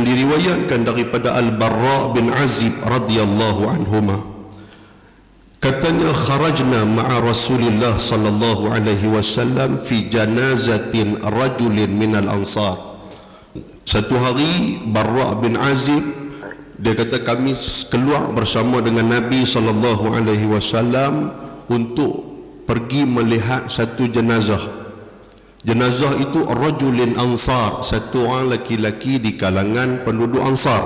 dan diriwayatkan daripada Al-Barra bin Azib radhiyallahu anhuma. Katanya kharajna ma'a Rasulillah sallallahu alaihi wasallam fi janazatin rajulin minal ansar. Satu hari Barra bin Azib dia kata kami keluar bersama dengan Nabi sallallahu alaihi wasallam untuk pergi melihat satu jenazah Jenazah itu rajulin ansar, satu orang laki-laki di kalangan penduduk ansar.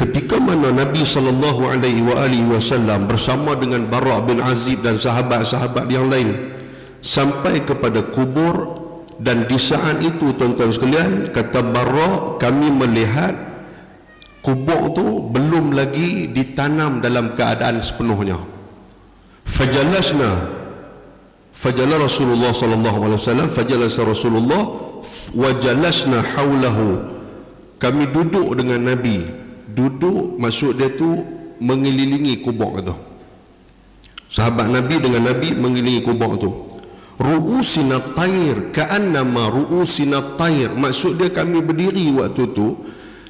Ketika mana Nabi sallallahu alaihi wasallam bersama dengan Bara bin Azib dan sahabat-sahabat yang lain sampai kepada kubur dan di saat itu tuan-tuan sekalian kata Bara kami melihat kubur tu belum lagi ditanam dalam keadaan sepenuhnya. Fajalasna Fajala Rasulullah sallallahu alaihi wasallam fajalasa Rasulullah wajalasna haulahu. Kami duduk dengan Nabi. Duduk maksud dia tu mengelilingi kubur itu. Sahabat Nabi dengan Nabi mengelilingi kubur itu. Ru'usina tair ka'annama ru'usina tair. Maksud dia kami berdiri waktu tu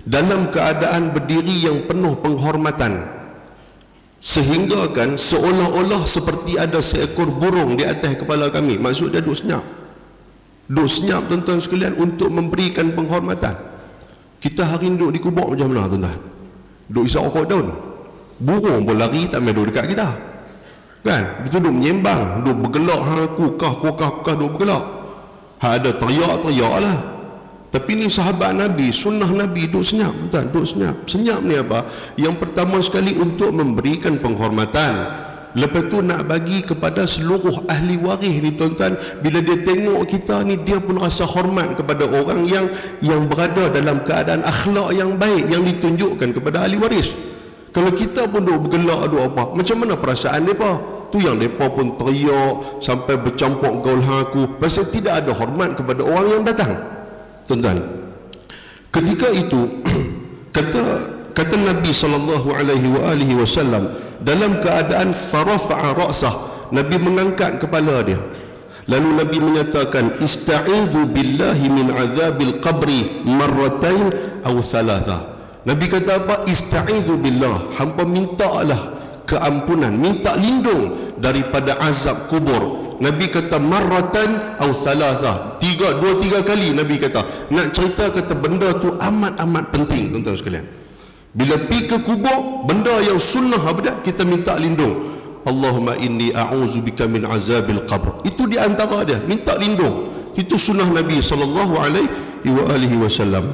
dalam keadaan berdiri yang penuh penghormatan sehingga kan seolah-olah seperti ada seekor burung di atas kepala kami. Maksud dia duduk senyap. Duduk senyap tuan-tuan sekalian untuk memberikan penghormatan. Kita hari ini di kubur macam mana tuan-tuan? Duduk isap okok daun. Burung pun lari tak main duduk dekat kita. Kan? Kita duduk menyembang duduk bergelak ha, kukah kukah kukah duduk bergelak. Ha, ada teriak teriak lah tapi ni sahabat Nabi, sunnah Nabi duduk senyap, tuan, duduk senyap. Senyap ni apa? Yang pertama sekali untuk memberikan penghormatan. Lepas tu nak bagi kepada seluruh ahli waris ni tuan-tuan bila dia tengok kita ni dia pun rasa hormat kepada orang yang yang berada dalam keadaan akhlak yang baik yang ditunjukkan kepada ahli waris. Kalau kita pun duk bergelak duk apa, macam mana perasaan depa? Tu yang depa pun teriak sampai bercampur gaul hang aku pasal tidak ada hormat kepada orang yang datang tuan-tuan ketika itu kata kata Nabi sallallahu alaihi wasallam dalam keadaan farafa'a ra'sah Nabi mengangkat kepala dia. Lalu Nabi menyatakan ista'idhu billahi min azabil qabri marratain aw thalatha. Nabi kata apa? Ista'idhu billah. Hampa mintalah keampunan minta lindung daripada azab kubur Nabi kata marratan atau thalatha. Tiga, dua, tiga kali Nabi kata. Nak cerita kata benda tu amat-amat penting tuan-tuan sekalian. Bila pi ke kubur, benda yang sunnah apa? Kita minta lindung. Allahumma inni a'udzubika min azabil qabr. Itu di antara dia, minta lindung. Itu sunnah Nabi sallallahu alaihi wasallam.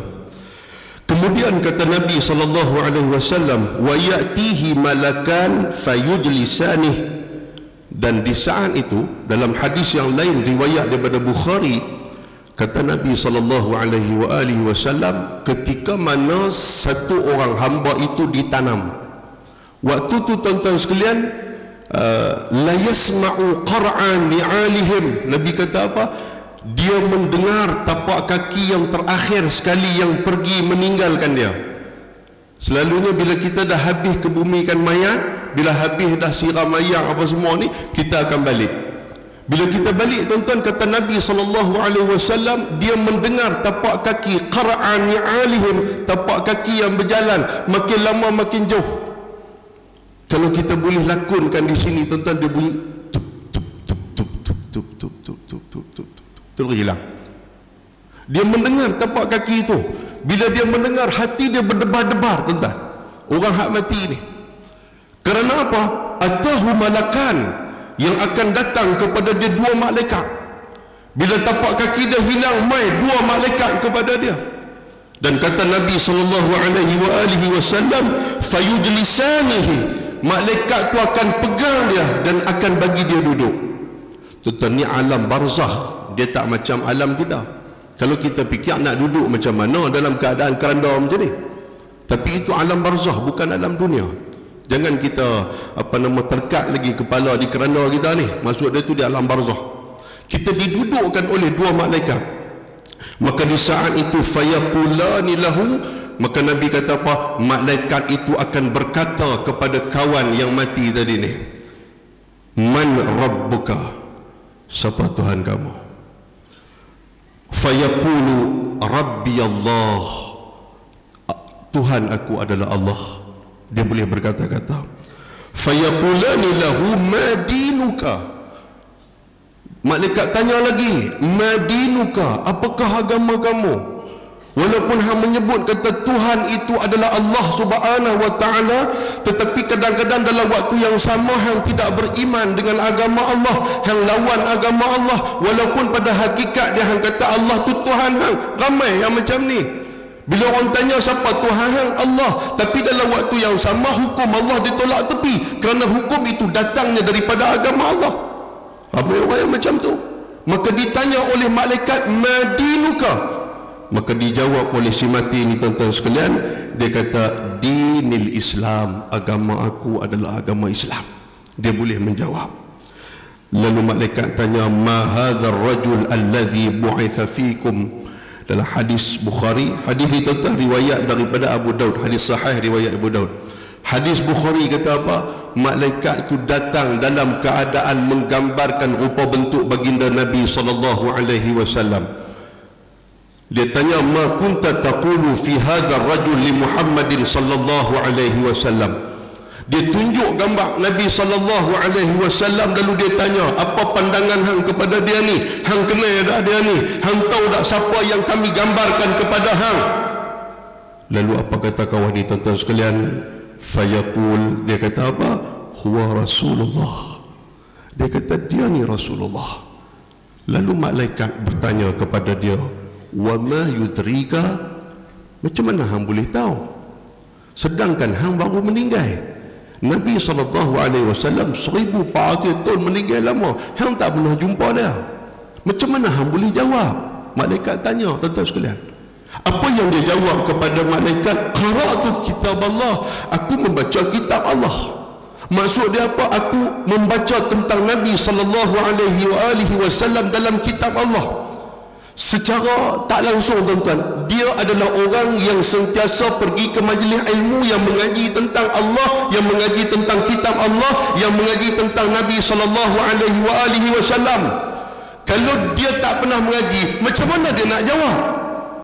Kemudian kata Nabi sallallahu alaihi wasallam, "Wa ya'tihi malakan fayujlisanihi dan di saat itu dalam hadis yang lain riwayat daripada Bukhari kata Nabi sallallahu alaihi wa alihi wasallam ketika mana satu orang hamba itu ditanam. Waktu tu tuan-tuan sekalian uh, la yasma'u qara'an li'alihim Nabi kata apa? Dia mendengar tapak kaki yang terakhir sekali yang pergi meninggalkan dia. Selalunya bila kita dah habis kebumikan mayat bila habis dah siram ayam apa semua ni kita akan balik bila kita balik tuan-tuan kata Nabi SAW dia mendengar tapak kaki qara'an alihim tapak kaki yang berjalan makin lama makin jauh kalau kita boleh lakonkan di sini tuan-tuan dia bunyi tup tup tup tup tup tup tup tup tup tup tup terus hilang dia mendengar tapak kaki itu bila dia mendengar hati dia berdebar-debar tuan-tuan orang hak mati ni kerana apa? Atahu malakan yang akan datang kepada dia dua malaikat. Bila tapak kaki dia hilang, mai dua malaikat kepada dia. Dan kata Nabi sallallahu alaihi wasallam, fayujlisanihi. Malaikat tu akan pegang dia dan akan bagi dia duduk. Tuan-tuan ni alam barzah. Dia tak macam alam kita. Kalau kita fikir nak duduk macam mana dalam keadaan keranda macam ni. Tapi itu alam barzah bukan alam dunia. Jangan kita apa nama terkat lagi kepala di kerana kita ni. Maksud dia tu di alam barzah. Kita didudukkan oleh dua malaikat. Maka di saat itu fayaqulani lahu maka Nabi kata apa? Malaikat itu akan berkata kepada kawan yang mati tadi ni. Man rabbuka? Siapa Tuhan kamu? Fayaqulu rabbi Allah. Tuhan aku adalah Allah dia boleh berkata-kata fayaqulani lahu madinuka malaikat tanya lagi madinuka apakah agama kamu Walaupun hang menyebut kata Tuhan itu adalah Allah Subhanahu wa taala tetapi kadang-kadang dalam waktu yang sama hang tidak beriman dengan agama Allah, hang lawan agama Allah walaupun pada hakikat dia hang kata Allah tu Tuhan hang. Ramai yang macam ni. Bila orang tanya siapa Tuhan Allah, tapi dalam waktu yang sama hukum Allah ditolak tepi kerana hukum itu datangnya daripada agama Allah. Ramai orang yang macam tu. Maka ditanya oleh malaikat Madinuka maka dijawab oleh si mati ini tuan-tuan sekalian dia kata dinil Islam agama aku adalah agama Islam dia boleh menjawab lalu malaikat tanya ma hadzal rajul alladhi bu'itha fikum dalam hadis Bukhari hadis itu tuan riwayat daripada Abu Daud. Hadis sahih riwayat Abu Daud. Hadis Bukhari kata apa? Malaikat itu datang dalam keadaan menggambarkan rupa bentuk baginda Nabi sallallahu alaihi wasallam. Dia tanya ma kunta taqulu fi hadzal rajul li Muhammadin sallallahu alaihi wasallam. Dia tunjuk gambar Nabi sallallahu alaihi wasallam lalu dia tanya, "Apa pandangan hang kepada dia ni? Hang kenal dah dia ni? Hang tahu tak siapa yang kami gambarkan kepada hang?" Lalu apa kata kawan ni tuan-tuan sekalian? Fayaqul dia kata apa? Huwa Rasulullah. Dia kata dia ni Rasulullah. Lalu malaikat bertanya kepada dia, wa ma yudrika macam mana hang boleh tahu sedangkan hang baru meninggal Nabi SAW 1400 tahun meninggal lama. Hang tak pernah jumpa dia. Macam mana hang boleh jawab? Malaikat tanya tuan-tuan sekalian. Apa yang dia jawab kepada malaikat? Qara'tu kitab Allah. Aku membaca kitab Allah. Maksud dia apa? Aku membaca tentang Nabi sallallahu alaihi wasallam dalam kitab Allah secara tak langsung tuan-tuan dia adalah orang yang sentiasa pergi ke majlis ilmu yang mengaji tentang Allah yang mengaji tentang kitab Allah yang mengaji tentang Nabi sallallahu alaihi wasallam. Kalau dia tak pernah mengaji macam mana dia nak jawab